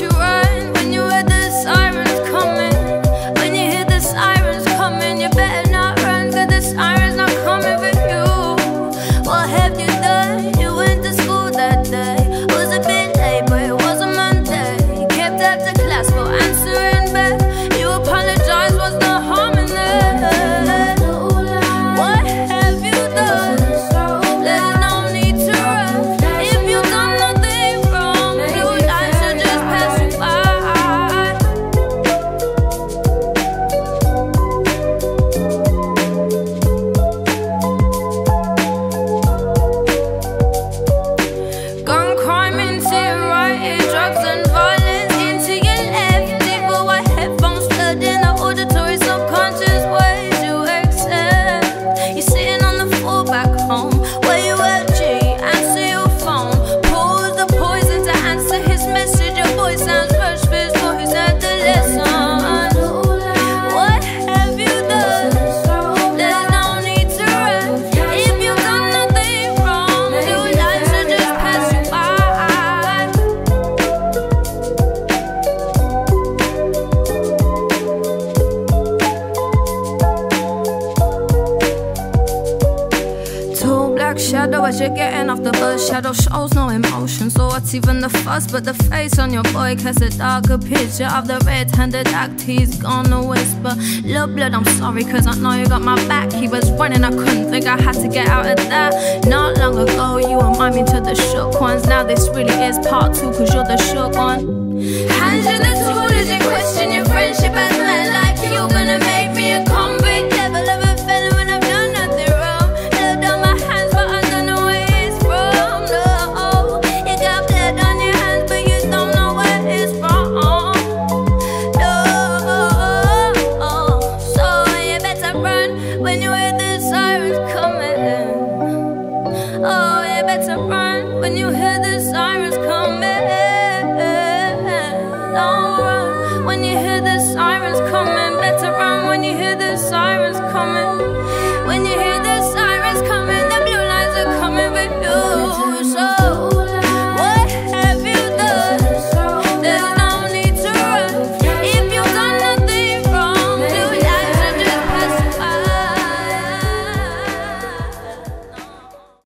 you voice Shadow as you're getting off the bus, shadow shows no emotion. So what's even the fuss? But the face on your boy casts a darker picture of the red-handed act he's gonna whisper. Lil' blood, I'm sorry, cause I know you got my back. He was running, I couldn't think I had to get out of that. Not long ago, you remind me to the shook ones. Now this really is part two, cause you're the shook one. Hands in the tool, is in question your friendship as men like you gonna make the sirens coming.